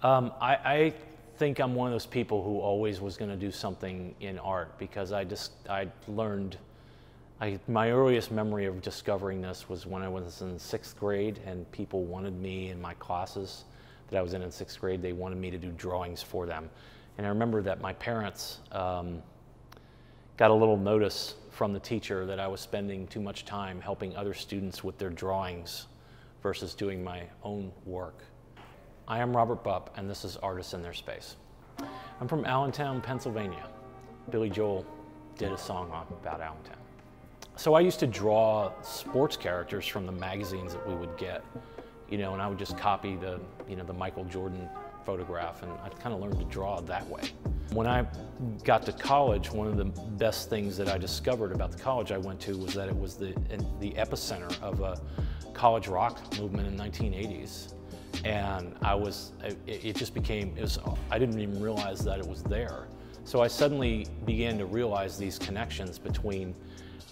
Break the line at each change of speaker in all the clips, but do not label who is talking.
Um, I, I think I'm one of those people who always was going to do something in art because I just I learned. I, my earliest memory of discovering this was when I was in sixth grade and people wanted me in my classes that I was in in sixth grade. They wanted me to do drawings for them, and I remember that my parents um, got a little notice from the teacher that I was spending too much time helping other students with their drawings versus doing my own work. I am Robert Bubp, and this is Artists in Their Space. I'm from Allentown, Pennsylvania. Billy Joel did a song about Allentown. So I used to draw sports characters from the magazines that we would get, you know, and I would just copy the, you know, the Michael Jordan photograph, and I kind of learned to draw that way. When I got to college, one of the best things that I discovered about the college I went to was that it was the, the epicenter of a college rock movement in the 1980s and I was, it, it just became, it was, I didn't even realize that it was there. So I suddenly began to realize these connections between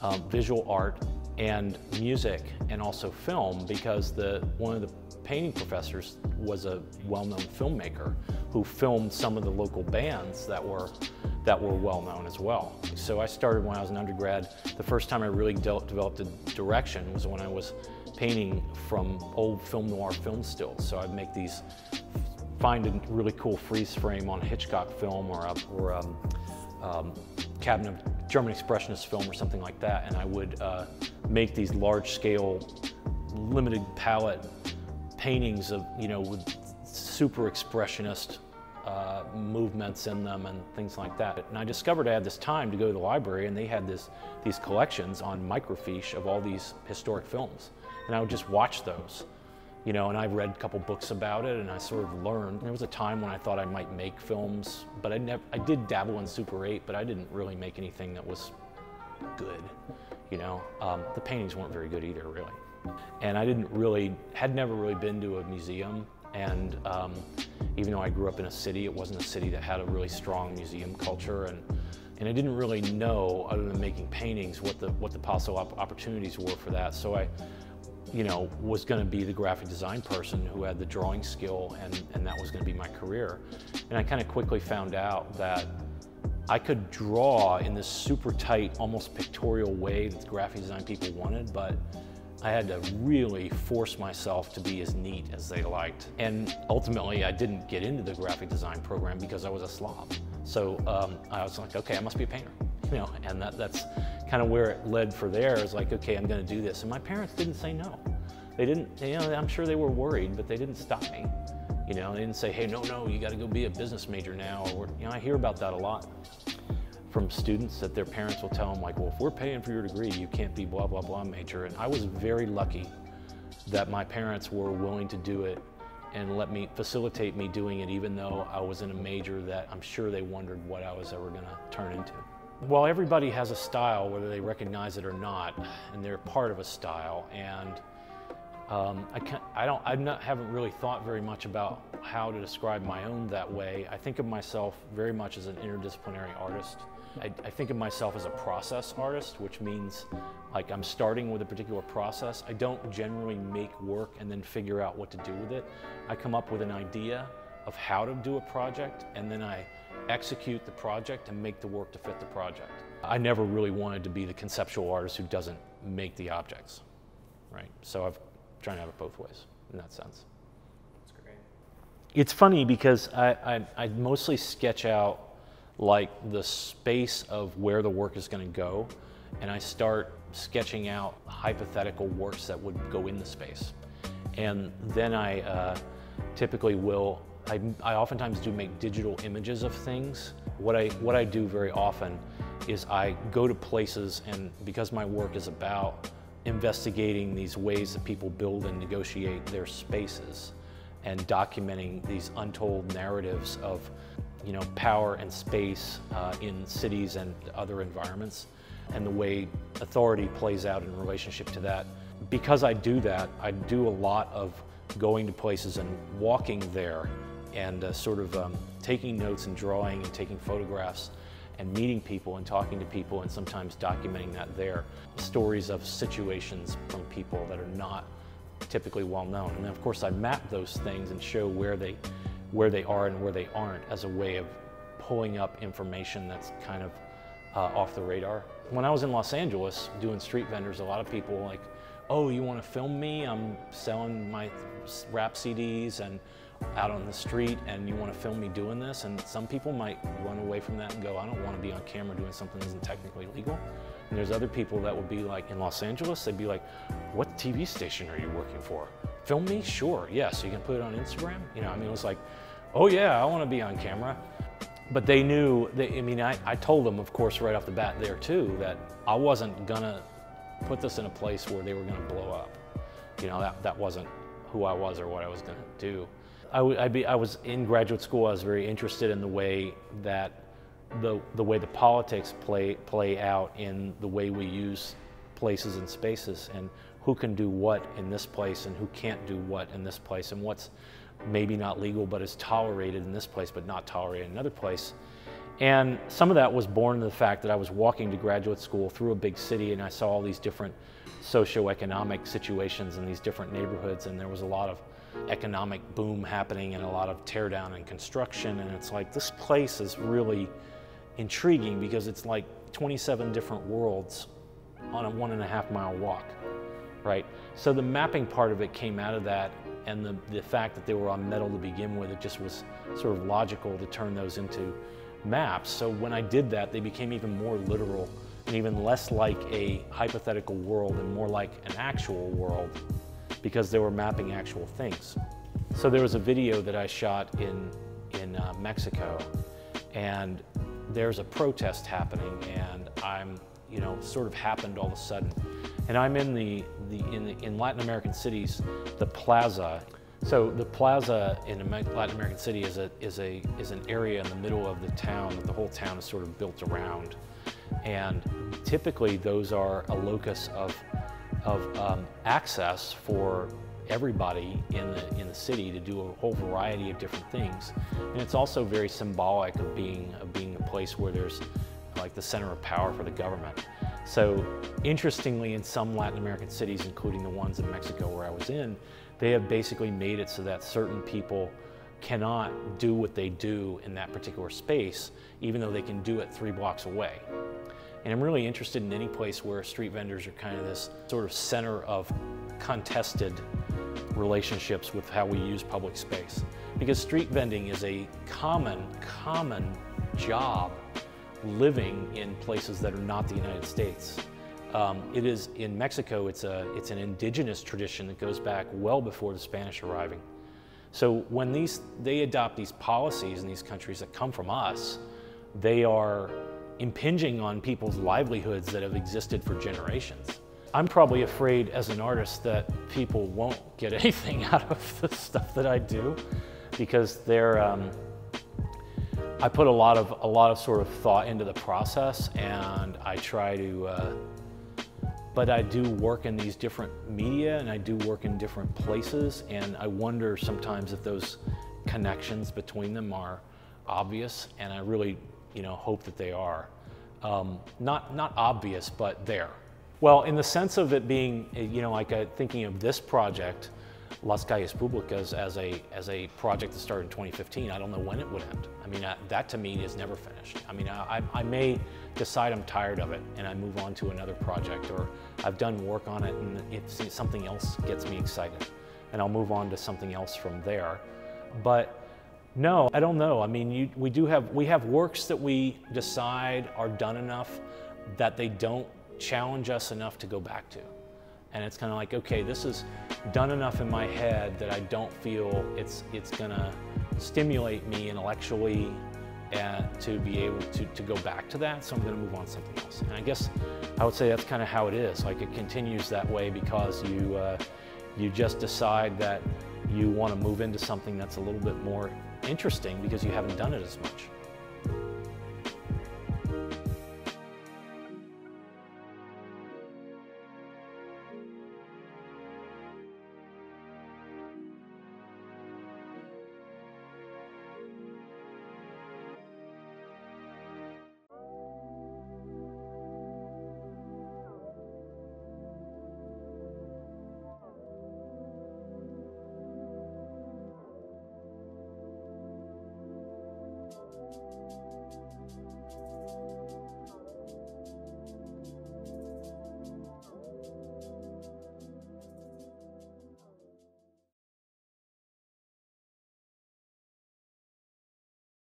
um, visual art and music and also film because the, one of the painting professors was a well-known filmmaker who filmed some of the local bands that were that were well known as well. So I started when I was an undergrad. The first time I really de developed a direction was when I was painting from old film noir film stills. So I'd make these, find a really cool freeze frame on a Hitchcock film or a, or a um, um, cabinet of German Expressionist film or something like that, and I would uh, make these large scale, limited palette paintings of, you know, with super expressionist uh, movements in them and things like that. And I discovered I had this time to go to the library and they had this, these collections on microfiche of all these historic films and I would just watch those. You know, and I read a couple books about it and I sort of learned. There was a time when I thought I might make films, but I never I did dabble in Super 8, but I didn't really make anything that was good. You know, um, the paintings weren't very good either, really. And I didn't really, had never really been to a museum. And um, even though I grew up in a city, it wasn't a city that had a really strong museum culture. And, and I didn't really know, other than making paintings, what the, what the possible opportunities were for that. So I, you know, was going to be the graphic design person who had the drawing skill and, and that was going to be my career. And I kind of quickly found out that I could draw in this super tight, almost pictorial way that the graphic design people wanted, but I had to really force myself to be as neat as they liked. And ultimately, I didn't get into the graphic design program because I was a slob. So um, I was like, okay, I must be a painter, you know, and that, that's kind of where it led for there is like, okay, I'm going to do this. And my parents didn't say no. They didn't, you know, I'm sure they were worried, but they didn't stop me. You know, they didn't say, hey, no, no, you got to go be a business major now. Or, you know, I hear about that a lot from students that their parents will tell them like, well, if we're paying for your degree, you can't be blah, blah, blah major. And I was very lucky that my parents were willing to do it and let me facilitate me doing it even though I was in a major that I'm sure they wondered what I was ever going to turn into. Well, everybody has a style, whether they recognize it or not, and they're part of a style. And um, I, can't, I don't, I not, haven't really thought very much about how to describe my own that way. I think of myself very much as an interdisciplinary artist. I, I think of myself as a process artist, which means like I'm starting with a particular process. I don't generally make work and then figure out what to do with it. I come up with an idea of how to do a project, and then I execute the project and make the work to fit the project. I never really wanted to be the conceptual artist who doesn't make the objects, right? So I've trying to have it both ways in that sense. That's great. It's funny because I, I, I mostly sketch out like the space of where the work is going to go, and I start sketching out hypothetical works that would go in the space. And then I uh, typically will I, I oftentimes do make digital images of things. What I, what I do very often is I go to places and because my work is about investigating these ways that people build and negotiate their spaces and documenting these untold narratives of you know, power and space uh, in cities and other environments and the way authority plays out in relationship to that. Because I do that, I do a lot of going to places and walking there and uh, sort of um, taking notes and drawing and taking photographs and meeting people and talking to people and sometimes documenting that there. Stories of situations from people that are not typically well known. And of course I map those things and show where they where they are and where they aren't as a way of pulling up information that's kind of uh, off the radar. When I was in Los Angeles doing street vendors, a lot of people were like, oh, you want to film me? I'm selling my rap CDs and out on the street and you want to film me doing this and some people might run away from that and go I don't want to be on camera doing something that isn't technically legal. And there's other people that would be like in Los Angeles they'd be like what TV station are you working for? Film me? Sure yes you can put it on Instagram? You know I mean it was like oh yeah I want to be on camera. But they knew they, I mean I, I told them of course right off the bat there too that I wasn't gonna put this in a place where they were gonna blow up. You know that, that wasn't who I was or what I was gonna do I, be, I was in graduate school. I was very interested in the way that the, the way the politics play, play out in the way we use places and spaces and who can do what in this place and who can't do what in this place and what's maybe not legal but is tolerated in this place but not tolerated in another place. And some of that was born in the fact that I was walking to graduate school through a big city and I saw all these different socioeconomic situations in these different neighborhoods and there was a lot of economic boom happening and a lot of teardown and construction. And it's like, this place is really intriguing because it's like 27 different worlds on a one and a half mile walk, right? So the mapping part of it came out of that and the, the fact that they were on metal to begin with, it just was sort of logical to turn those into maps. So when I did that, they became even more literal and even less like a hypothetical world and more like an actual world because they were mapping actual things. So there was a video that I shot in, in uh, Mexico and there's a protest happening and I'm, you know, sort of happened all of a sudden. And I'm in the, the, in, the, in Latin American cities, the plaza. So the plaza in a Latin American city is, a, is, a, is an area in the middle of the town that the whole town is sort of built around. And typically those are a locus of of um, access for everybody in the, in the city to do a whole variety of different things. And it's also very symbolic of being, of being a place where there's like the center of power for the government. So interestingly, in some Latin American cities, including the ones in Mexico where I was in, they have basically made it so that certain people cannot do what they do in that particular space, even though they can do it three blocks away. And I'm really interested in any place where street vendors are kind of this sort of center of contested relationships with how we use public space. Because street vending is a common, common job living in places that are not the United States. Um, it is in Mexico, it's, a, it's an indigenous tradition that goes back well before the Spanish arriving. So when these, they adopt these policies in these countries that come from us, they are impinging on people's livelihoods that have existed for generations. I'm probably afraid as an artist that people won't get anything out of the stuff that I do because they're, um, I put a lot of a lot of sort of thought into the process and I try to uh, but I do work in these different media and I do work in different places and I wonder sometimes if those connections between them are obvious and I really you know, hope that they are. Um, not, not obvious, but there. Well, in the sense of it being, you know, like uh, thinking of this project, Las Calles Públicas, as a, as a project that started in 2015, I don't know when it would end. I mean, uh, that to me is never finished. I mean, I, I may decide I'm tired of it and I move on to another project, or I've done work on it and if something else gets me excited, and I'll move on to something else from there. But no, I don't know. I mean, you, we do have, we have works that we decide are done enough that they don't challenge us enough to go back to. And it's kind of like, okay, this is done enough in my head that I don't feel it's, it's gonna stimulate me intellectually uh, to be able to, to go back to that, so I'm gonna move on to something else. And I guess I would say that's kind of how it is. Like it continues that way because you, uh, you just decide that you want to move into something that's a little bit more interesting because you haven't done it as much.